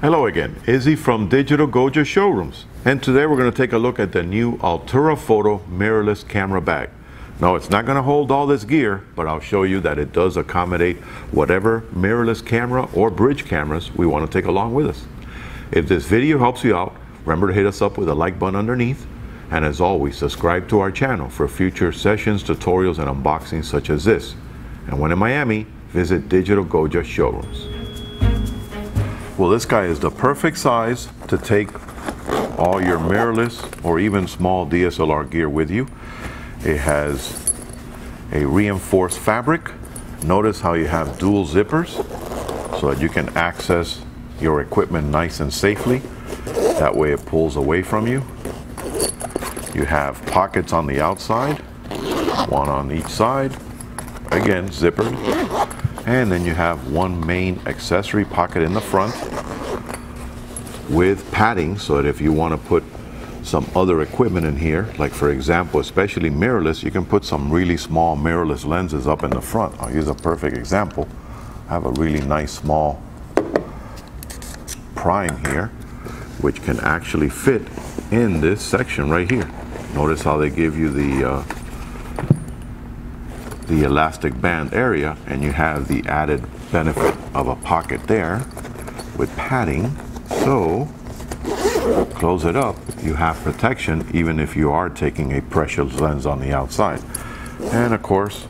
Hello again, Izzy from Digital Goja Showrooms. And today we're going to take a look at the new Altura Photo mirrorless camera bag. Now it's not going to hold all this gear, but I'll show you that it does accommodate whatever mirrorless camera or bridge cameras we want to take along with us. If this video helps you out, remember to hit us up with a like button underneath. And as always, subscribe to our channel for future sessions, tutorials, and unboxings such as this. And when in Miami, visit Digital Goja Showrooms. Well, this guy is the perfect size to take all your mirrorless or even small DSLR gear with you. It has a reinforced fabric. Notice how you have dual zippers so that you can access your equipment nice and safely. That way it pulls away from you. You have pockets on the outside, one on each side, again zippered. And then you have one main accessory pocket in the front with padding so that if you want to put some other equipment in here, like for example, especially mirrorless, you can put some really small mirrorless lenses up in the front. I'll use a perfect example. I have a really nice small prime here, which can actually fit in this section right here. Notice how they give you the uh, the elastic band area and you have the added benefit of a pocket there with padding. So close it up you have protection even if you are taking a precious lens on the outside. And of course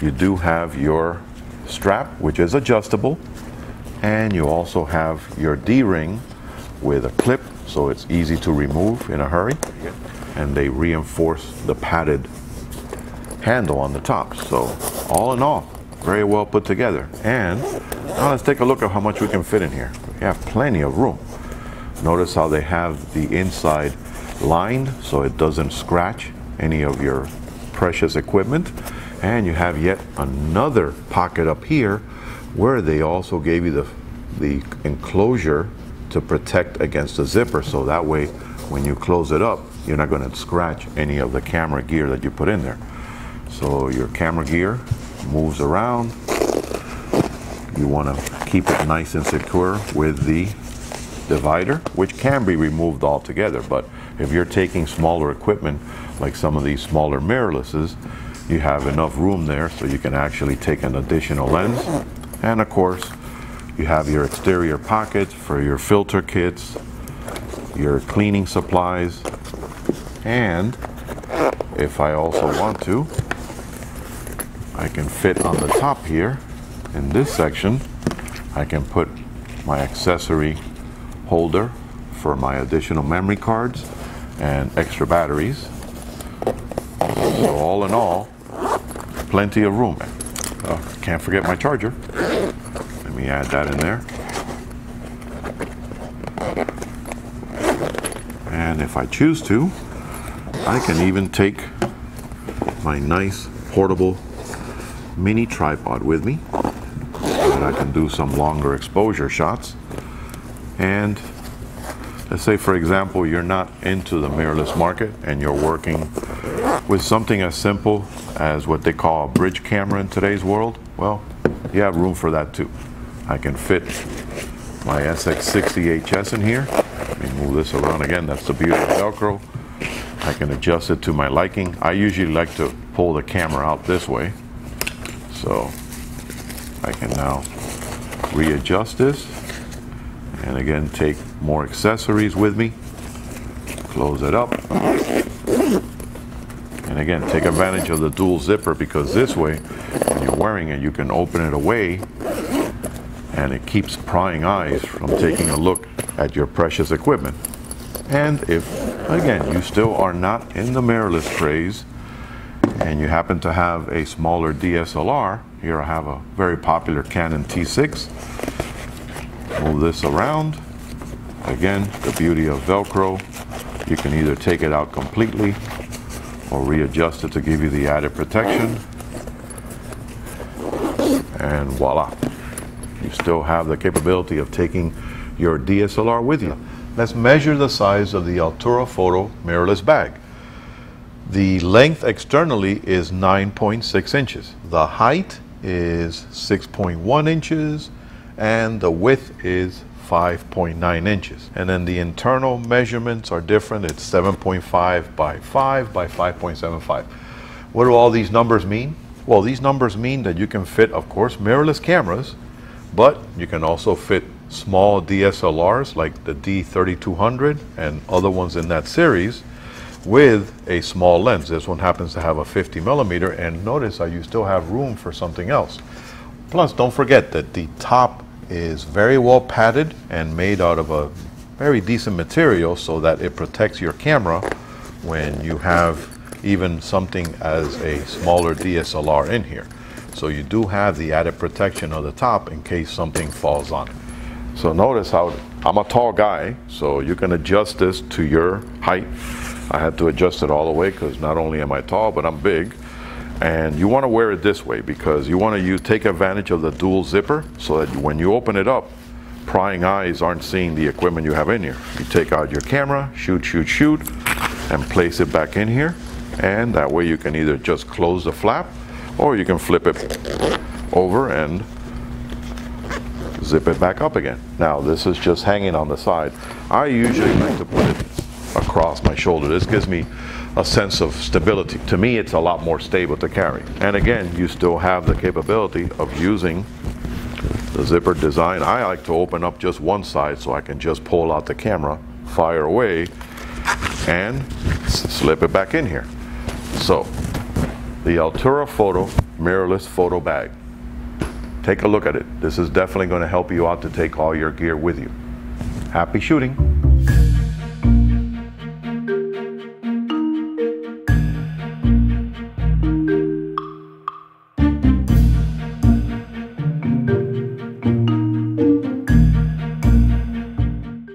you do have your strap which is adjustable and you also have your D-ring with a clip so it's easy to remove in a hurry. And they reinforce the padded handle on the top. So all in all, very well put together. And now let's take a look at how much we can fit in here. We have plenty of room. Notice how they have the inside lined so it doesn't scratch any of your precious equipment. And you have yet another pocket up here where they also gave you the, the enclosure to protect against the zipper. So that way, when you close it up, you're not going to scratch any of the camera gear that you put in there. So your camera gear moves around. You want to keep it nice and secure with the divider, which can be removed altogether. But if you're taking smaller equipment, like some of these smaller mirrorlesses, you have enough room there so you can actually take an additional lens. And of course, you have your exterior pockets for your filter kits, your cleaning supplies, and if I also want to, I can fit on the top here. In this section I can put my accessory holder for my additional memory cards and extra batteries. So all in all plenty of room. Oh, can't forget my charger. Let me add that in there. And if I choose to I can even take my nice portable mini tripod with me and I can do some longer exposure shots. And let's say for example you're not into the mirrorless market and you're working with something as simple as what they call a bridge camera in today's world well you have room for that too. I can fit my SX60 HS in here. Let me move this around again. That's the beauty of velcro. I can adjust it to my liking. I usually like to pull the camera out this way so I can now readjust this and again take more accessories with me. Close it up. And again, take advantage of the dual zipper because this way, when you're wearing it, you can open it away and it keeps prying eyes from taking a look at your precious equipment. And if, again, you still are not in the mirrorless craze, and you happen to have a smaller DSLR, here I have a very popular Canon T6. Move this around. Again, the beauty of Velcro, you can either take it out completely or readjust it to give you the added protection. And voila, you still have the capability of taking your DSLR with you. Let's measure the size of the Altura Photo mirrorless bag. The length externally is 9.6 inches. The height is 6.1 inches and the width is 5.9 inches. And then the internal measurements are different. It's 7.5 by 5 by 5.75. What do all these numbers mean? Well, these numbers mean that you can fit, of course, mirrorless cameras, but you can also fit small DSLRs like the D3200 and other ones in that series with a small lens. This one happens to have a 50 millimeter and notice how you still have room for something else. Plus, don't forget that the top is very well padded and made out of a very decent material so that it protects your camera when you have even something as a smaller DSLR in here. So you do have the added protection of the top in case something falls on it. So notice how I'm a tall guy, so you can adjust this to your height. I had to adjust it all the way because not only am I tall, but I'm big. And you want to wear it this way because you want to take advantage of the dual zipper so that when you open it up, prying eyes aren't seeing the equipment you have in here. You take out your camera, shoot, shoot, shoot, and place it back in here. And that way you can either just close the flap or you can flip it over and zip it back up again. Now this is just hanging on the side. I usually like to put it across my shoulder. This gives me a sense of stability. To me, it's a lot more stable to carry. And again, you still have the capability of using the zipper design. I like to open up just one side so I can just pull out the camera, fire away, and slip it back in here. So, the Altura Photo mirrorless photo bag. Take a look at it. This is definitely going to help you out to take all your gear with you. Happy shooting!